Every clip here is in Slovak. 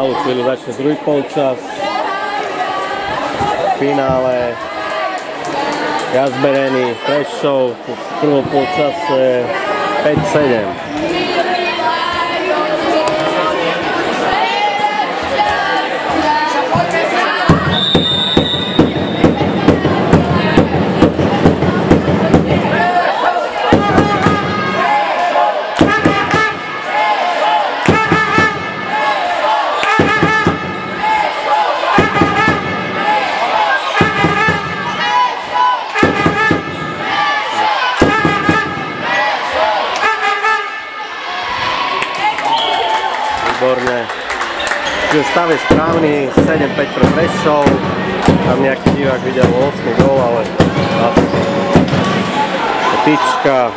malú chvíľu začne druhý polčas. Finále Jazbereny, Prešov v prvom polčase 5-7. Čiže stav je správny, 7-5 pre Prešov. Tam nejaký divák videl 8 gól, ale tyčka.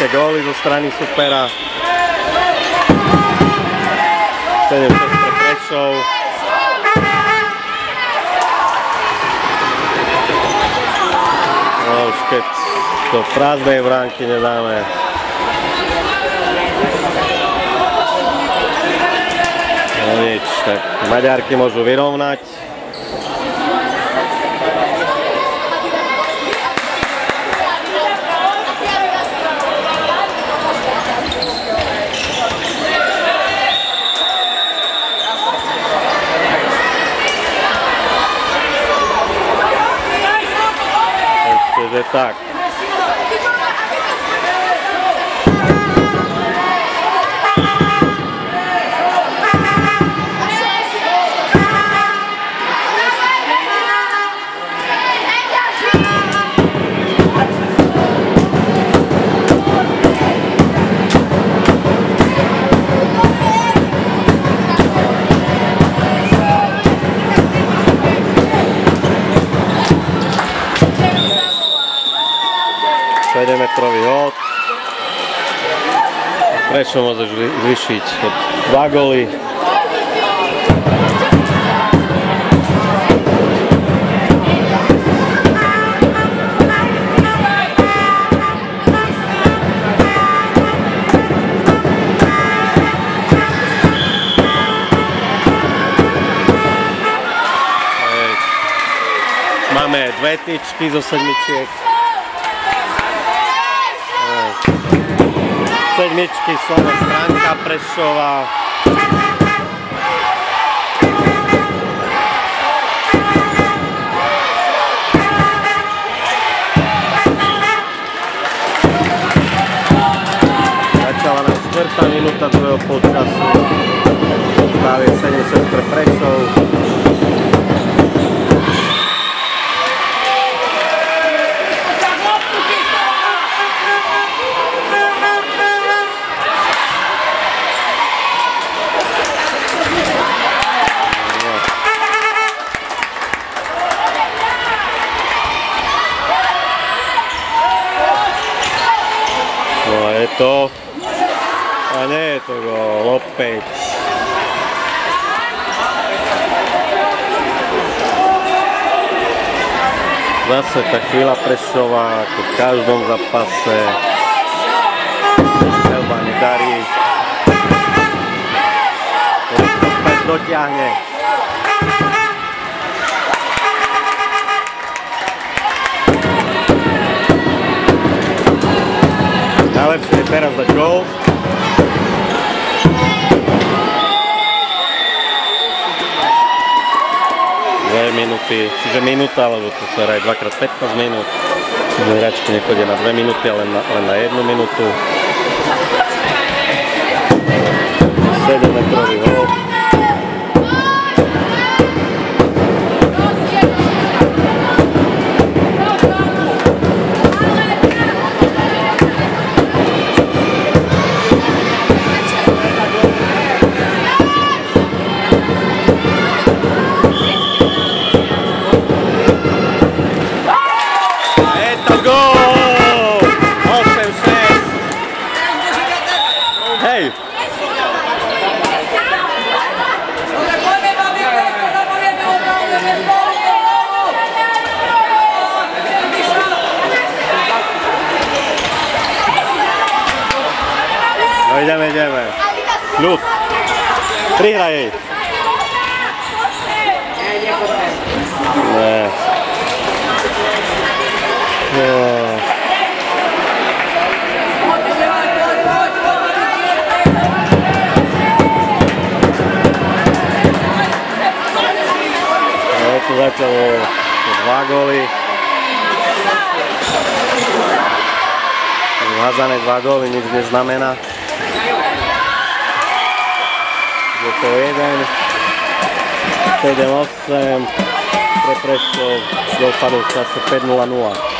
Typické góly zo strany supera. 7 pre Prešov. No už keď do prázdnej bránky nedáme. No nič, tak Maďarky môžu vyrovnať. Ešte, prvi od. Prešamo za Žvišić od dva goli. Máme za sedmičijek. Sedmičky Slava Stránka Prešova. Začala nám 4. minúta druhého podcastu. Práve 70 pre Prešov. No a je to... A nie je to gól, opäť. Zase tá chvíľa Prešova, ako v každom zápase. Strelba nedarí. Opäť dotiahne. Najlepšie je teraz dať gól. Minúty, čiže minúta, lebo to sa hraje 2x15 minút. Čiže nechodia na 2 minúty, ale na, len na 1 minútu. 7 metrový gól. Prihraj jej. Ne. Jo. Je to začalo dva góly. Házané dva góly nič neznamená. Je to jeden. 7-8 pre Prešov dopadol v čase 5-0-0.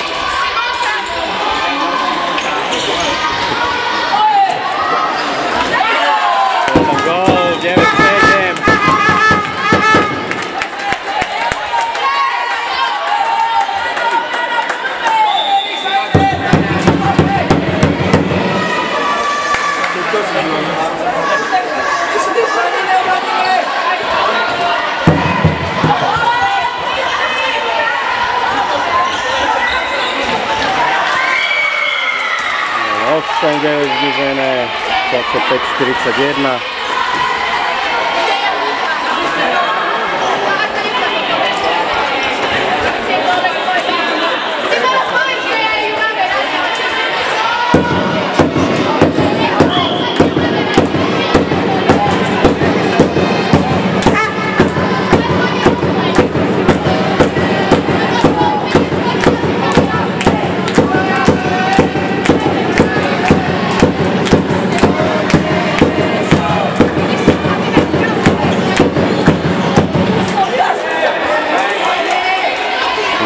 bude znižené 541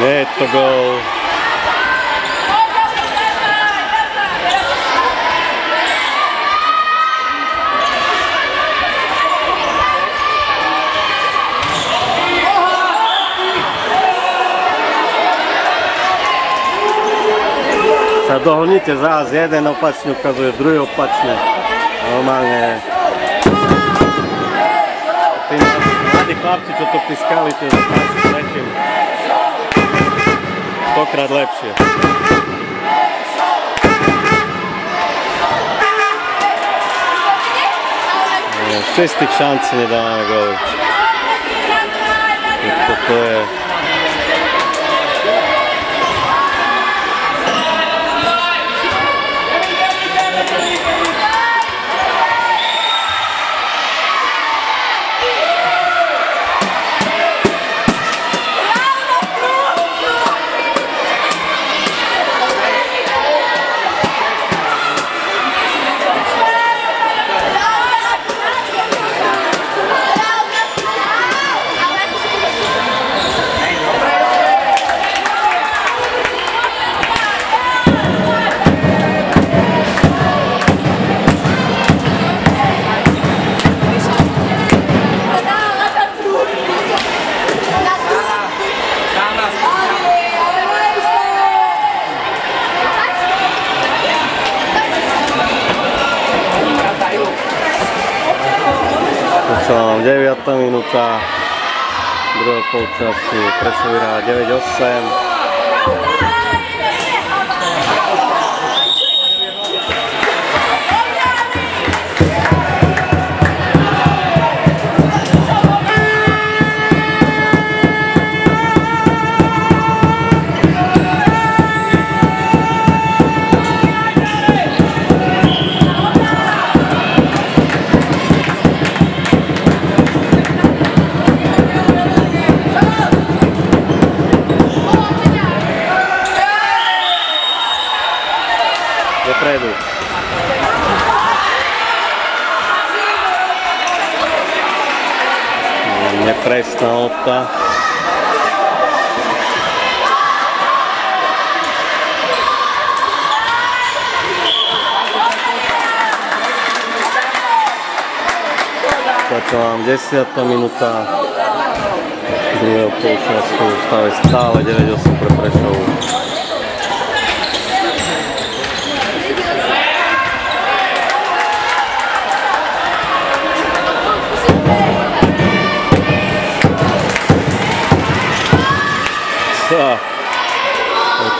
Nie je to gól. sa dohlnite zás, jeden opačne ukazuje, druhý opačne. Normálne. Tí mladí chlapci, čo to piskali, to je zase tretím. stokrad lepše. Šestih šanci ne dana ovaj na golu. To je polčasu, Prešov vyhrá 9-8. Nepresná lopta. Toto mám 10. minúta druhého polčasu, stave stále 9-8 pre Prešovu.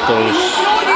To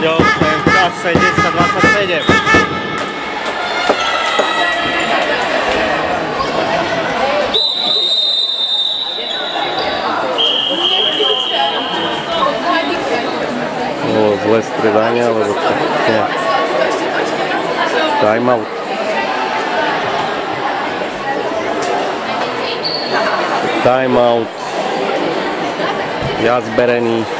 gól, 10-8 v čase, 10-27. Bolo zlé stredanie, alebo čo? Nie. Timeout. Timeout. Ja zberený.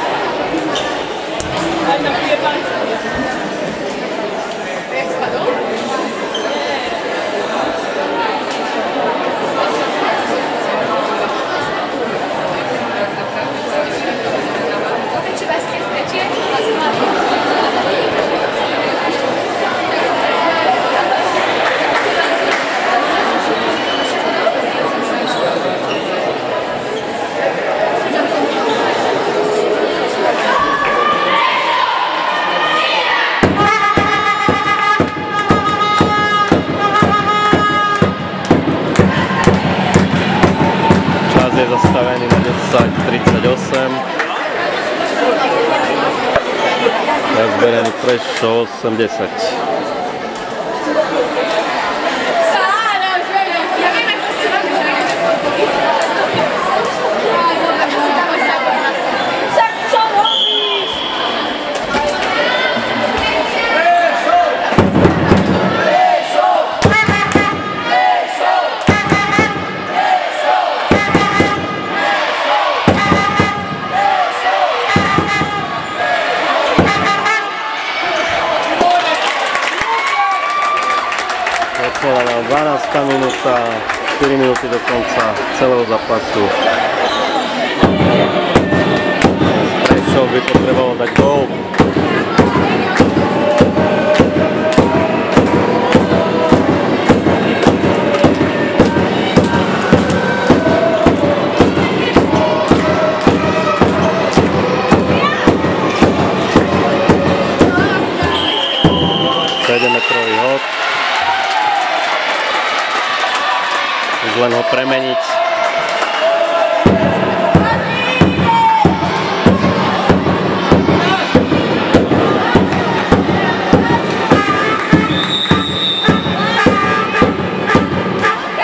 Zastavený na 10.38. Ja zberený Prešov 80. Nám 12 minúta, 4 minúty do konca celého zápasu. Prešov by potreboval dať gól. Premeniť.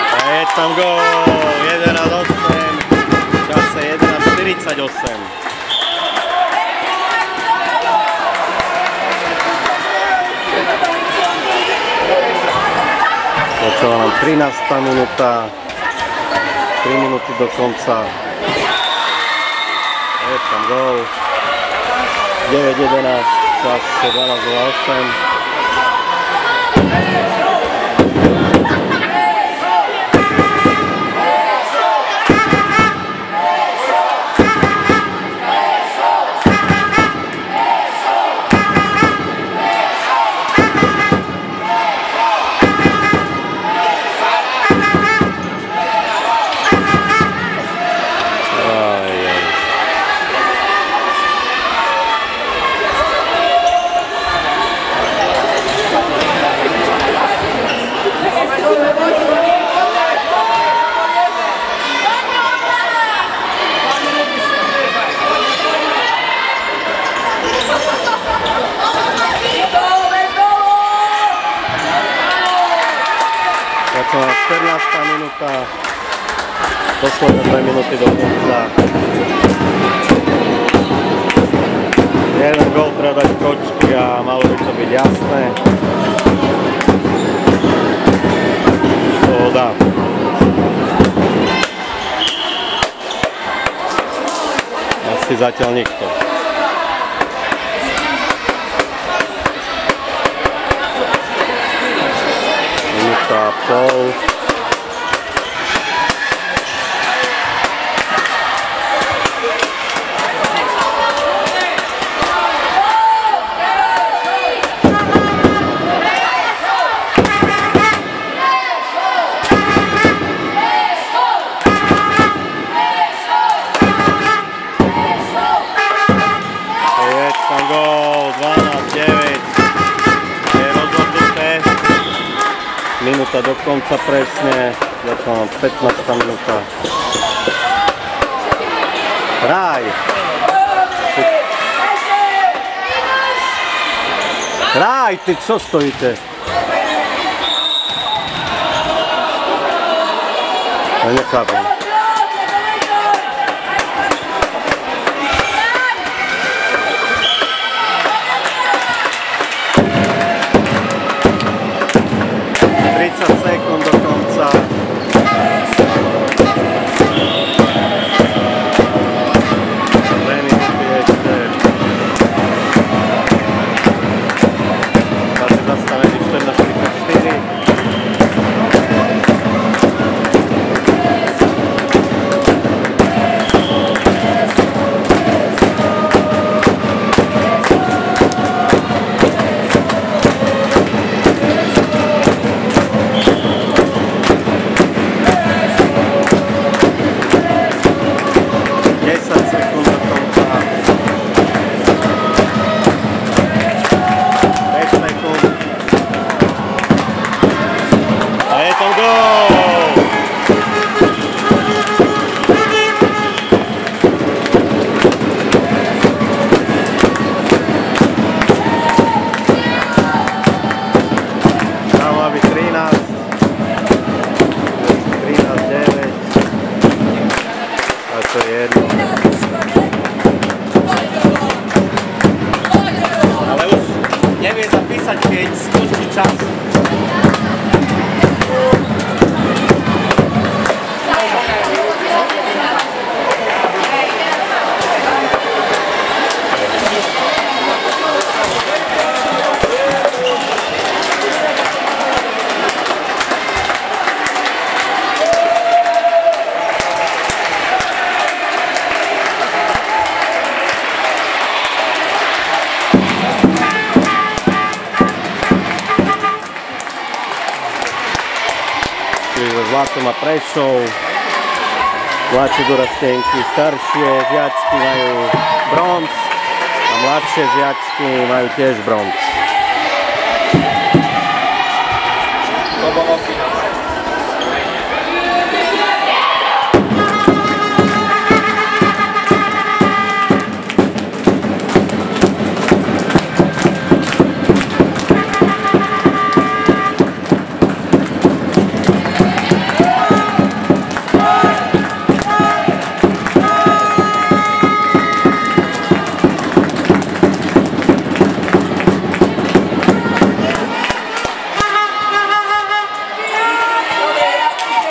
A je tam gól, 11-8, v čase 11-48. Začala nám 13. minúta, 3 minúty do konca. Je tam gól. 9-11, čas 12-8. Posledné 2 minúty do konca. Jeden gól treba dať kočky a malo by to byť jasné. Dá. Asi zatiaľ nikto. Minúta a pol. Minúta do konca presne. Zatiaľ mám 15 minúta. Hraj! Hraj, ty čo stojíte? Nechápem. pressą. Mladší dorastenky, staršie viačky majú bronz a mladšie viačky majú tiež bronz. To bolo.